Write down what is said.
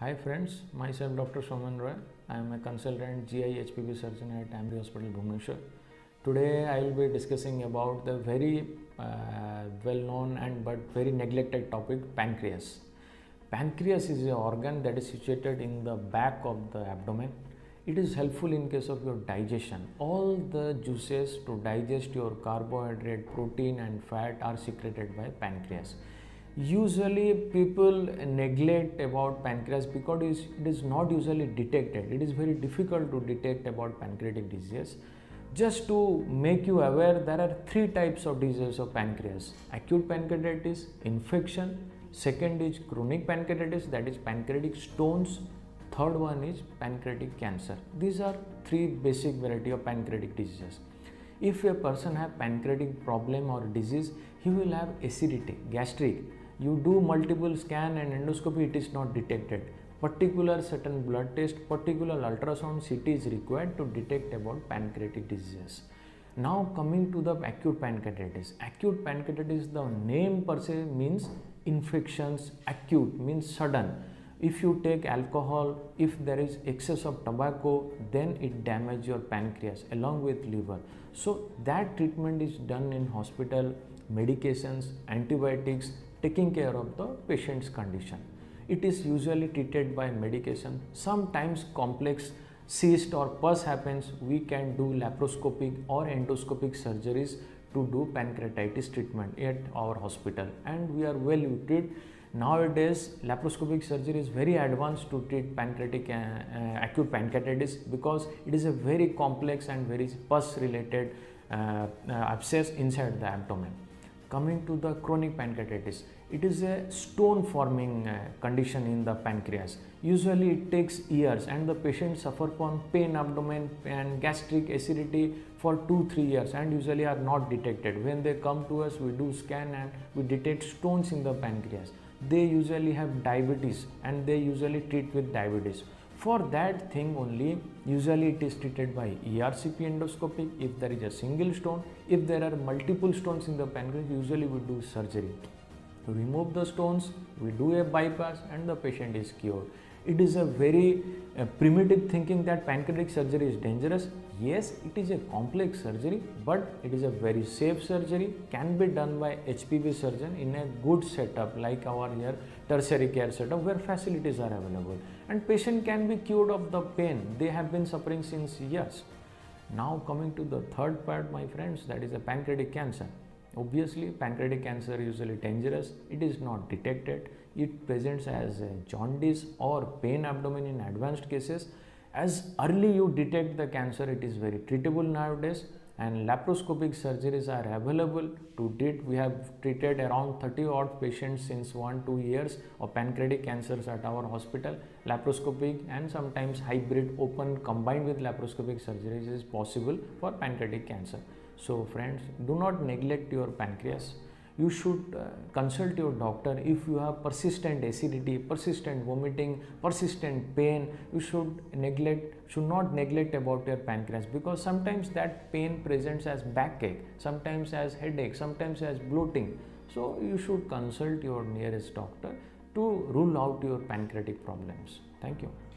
Hi friends, myself Dr. Soumen Roy. I am a consultant GI HPB surgeon at Amri Hospital, Bhubaneswar. Today I will be discussing about the very uh, well known and but very neglected topic pancreas. Pancreas is an organ that is situated in the back of the abdomen. It is helpful in case of your digestion. All the juices to digest your carbohydrate, protein and fat are secreted by pancreas usually people neglect about pancreas because it is not usually detected. It is very difficult to detect about pancreatic disease. Just to make you aware there are three types of diseases of pancreas. Acute pancreatitis infection. Second is chronic pancreatitis that is pancreatic stones. Third one is pancreatic cancer. These are three basic variety of pancreatic diseases. If a person have pancreatic problem or disease he will have acidity gastric you do multiple scan and endoscopy it is not detected. Particular certain blood test particular ultrasound ct is required to detect about pancreatic diseases now coming to the acute pancreatitis. Acute pancreatitis the name per se means infections acute means sudden. If you take alcohol if there is excess of tobacco then it damage your pancreas along with liver. So that treatment is done in hospital medications antibiotics taking care of the patient's condition. It is usually treated by medication. Sometimes complex cyst or pus happens, we can do laparoscopic or endoscopic surgeries to do pancreatitis treatment at our hospital and we are well equipped. Nowadays, laparoscopic surgery is very advanced to treat pancreatic uh, uh, acute pancreatitis because it is a very complex and very pus related uh, uh abscess inside the abdomen. Coming to the chronic pancreatitis, it is a stone forming uh, condition in the pancreas. Usually it takes years and the patient suffer from pain, abdomen and gastric acidity for 2-3 years and usually are not detected. When they come to us, we do scan and we detect stones in the pancreas. They usually have diabetes and they usually treat with diabetes. For that thing only, usually it is treated by ERCP endoscopy if there is a single stone. If there are multiple stones in the pancreas, usually we do surgery. Remove the stones, we do a bypass and the patient is cured. It is a very primitive thinking that pancreatic surgery is dangerous. Yes, it is a complex surgery, but it is a very safe surgery, can be done by HPB surgeon in a good setup like our here tertiary care setup where facilities are available and patient can be cured of the pain they have been suffering since years. Now coming to the third part my friends that is a pancreatic cancer. Obviously pancreatic cancer is usually dangerous, it is not detected, it presents as jaundice or pain abdomen in advanced cases. As early you detect the cancer it is very treatable nowadays and laparoscopic surgeries are available to treat. We have treated around 30 odd patients since 1-2 years of pancreatic cancers at our hospital. Laparoscopic and sometimes hybrid open combined with laparoscopic surgeries is possible for pancreatic cancer. So friends, do not neglect your pancreas. You should uh, consult your doctor. If you have persistent acidity persistent vomiting persistent pain you should neglect should not neglect about your pancreas because sometimes that pain presents as backache sometimes as headache sometimes as bloating. So you should consult your nearest doctor to rule out your pancreatic problems. Thank you